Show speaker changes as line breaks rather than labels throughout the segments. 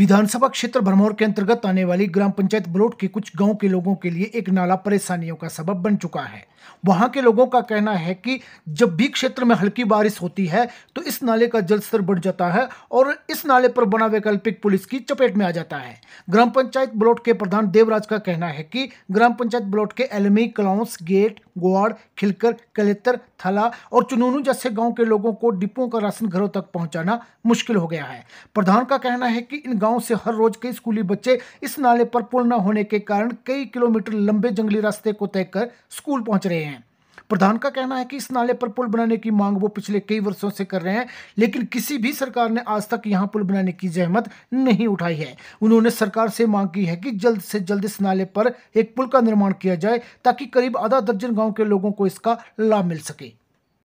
विधानसभा क्षेत्र भरमौर के अंतर्गत आने वाली ग्राम पंचायत ब्लॉट के कुछ गाँव के लोगों के लिए एक नाला परेशानियों का सबब बन चुका है। वहाँ के लोगों का कहना है कि जब भी क्षेत्र में हल्की बारिश होती है तो इस नाले का जल स्तर बढ़ जाता है और इस नाले पर बना वैकल्पिक पुलिस की चपेट में आ जाता है। ग्राम पंचायत ब्लॉट के प्रधान देवराज का कहना है कि ग्राम पंचायत ब्लॉट के एलमी कलौस गेट गोवाड़ खिलकर, कलेतर, थला और चुनूनू जैसे गाँव के लोगों को डिपों का राशन घरों तक पहुंचाना मुश्किल हो गया है। प्रधान का कहना है कि इन गाँव से हर रोज कई स्कूली बच्चे इस नाले पर पुल न होने के कारण कई किलोमीटर लंबे जंगली रास्ते को तय कर स्कूल पहुँच रहे हैं। प्रधान का कहना है कि इस नाले पर पुल बनाने की मांग वो पिछले कई वर्षों से कर रहे हैं, लेकिन किसी भी सरकार ने आज तक यहाँ पुल बनाने की जहमत नहीं उठाई है। उन्होंने सरकार से मांग की है कि जल्द से जल्द इस नाले पर एक पुल का निर्माण किया जाए, ताकि करीब आधा दर्जन गाँव के लोगों को इसका लाभ मिल सके।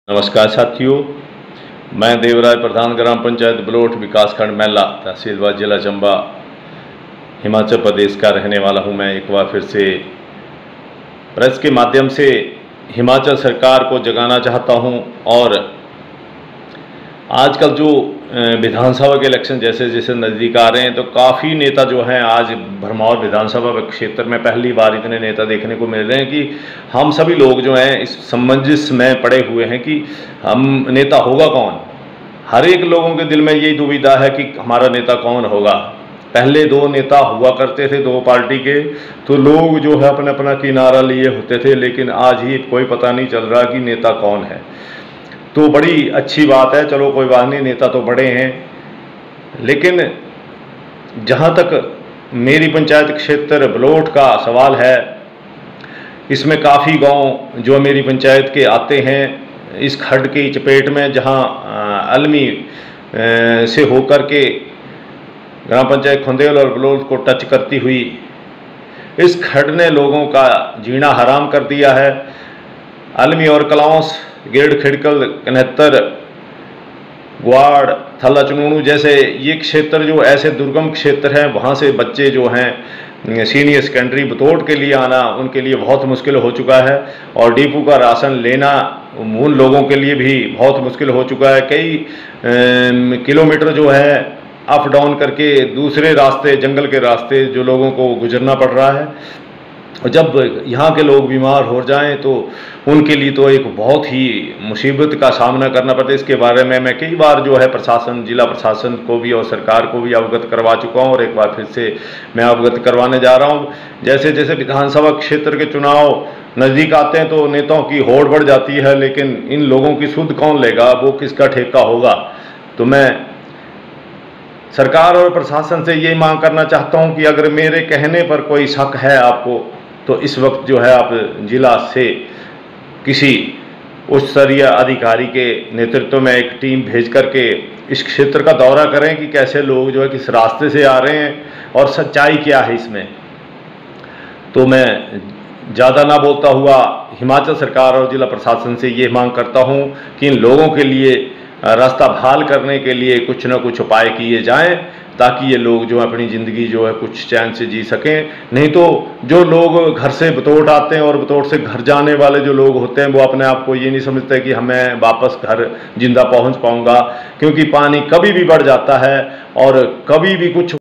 नमस्कार साथियों मैं देवराज प्रधान ग्राम पंचायत बलोठ विकासखंड मैला तहसीलवाद जिला चंबा, हिमाचल प्रदेश का रहने वाला हूँ मैं एक बार फिर से। प्रेस के माध्यम से हिमाचल सरकार को जगाना चाहता हूँ और आजकल जो विधानसभा के इलेक्शन जैसे जैसे नज़दीक आ रहे हैं तो काफ़ी नेता जो हैं आज भरमौर विधानसभा क्षेत्र में पहली बार इतने नेता देखने को मिल रहे हैं कि हम सभी लोग जो हैं इस समंजस में पड़े हुए हैं कि हम नेता होगा कौन? हर एक लोगों के दिल में यही दुविधा है कि हमारा नेता कौन होगा? पहले दो नेता हुआ करते थे दो पार्टी के तो लोग जो है अपना अपना किनारा लिए होते थे, लेकिन आज ही कोई पता नहीं चल रहा कि नेता कौन है। तो बड़ी अच्छी बात है, चलो कोई बात नहीं, नेता तो बड़े हैं। लेकिन जहाँ तक मेरी पंचायत क्षेत्र बलोट का सवाल है, इसमें काफ़ी गाँव जो मेरी पंचायत के आते हैं, इस खड्ड की चपेट में जहाँ अलमी से होकर के ग्राम पंचायत खुंदेल और बलोट को टच करती हुई, इस खड्ड ने लोगों का जीना हराम कर दिया है। अलमी और कलाउस गेड़, खिड़कल कनहत्तर ग्वाड़ थल्ला चुनूनू जैसे ये क्षेत्र जो ऐसे दुर्गम क्षेत्र हैं, वहाँ से बच्चे जो हैं सीनियर सेकेंडरी बतौट के लिए आना उनके लिए बहुत मुश्किल हो चुका है और डीपू का राशन लेना उन लोगों के लिए भी बहुत मुश्किल हो चुका है। कई किलोमीटर जो है, अप डाउन करके दूसरे रास्ते, जंगल के रास्ते जो लोगों को गुजरना पड़ रहा है। और जब यहाँ के लोग बीमार हो जाएँ तो उनके लिए तो एक बहुत ही मुसीबत का सामना करना पड़ता है। इसके बारे में मैं कई बार जो है प्रशासन, जिला प्रशासन को भी और सरकार को भी अवगत करवा चुका हूँ और एक बार फिर से मैं अवगत करवाने जा रहा हूँ। जैसे जैसे विधानसभा क्षेत्र के चुनाव नज़दीक आते हैं तो नेताओं की होड़ बढ़ जाती है, लेकिन इन लोगों की सुध कौन लेगा? वो किसका ठेका होगा? तो मैं सरकार और प्रशासन से ये मांग करना चाहता हूँ कि अगर मेरे कहने पर कोई शक है आपको तो इस वक्त जो है आप जिला से किसी उच्च स्तरीय अधिकारी के नेतृत्व में एक टीम भेज करके इस क्षेत्र का दौरा करें कि कैसे लोग जो है किस रास्ते से आ रहे हैं और सच्चाई क्या है इसमें। तो मैं ज़्यादा ना बोलता हुआ हिमाचल सरकार और जिला प्रशासन से ये मांग करता हूँ कि इन लोगों के लिए रास्ता बहाल करने के लिए कुछ ना कुछ उपाय किए जाएँ। ताकि ये लोग जो है अपनी ज़िंदगी जो है कुछ चैन से जी सकें। नहीं तो जो लोग घर से बतौट आते हैं और बतौट से घर जाने वाले जो लोग होते हैं, वो अपने आप को ये नहीं समझते कि हमें वापस घर ज़िंदा पहुँच पाऊँगा, क्योंकि पानी कभी भी बढ़ जाता है और कभी भी कुछ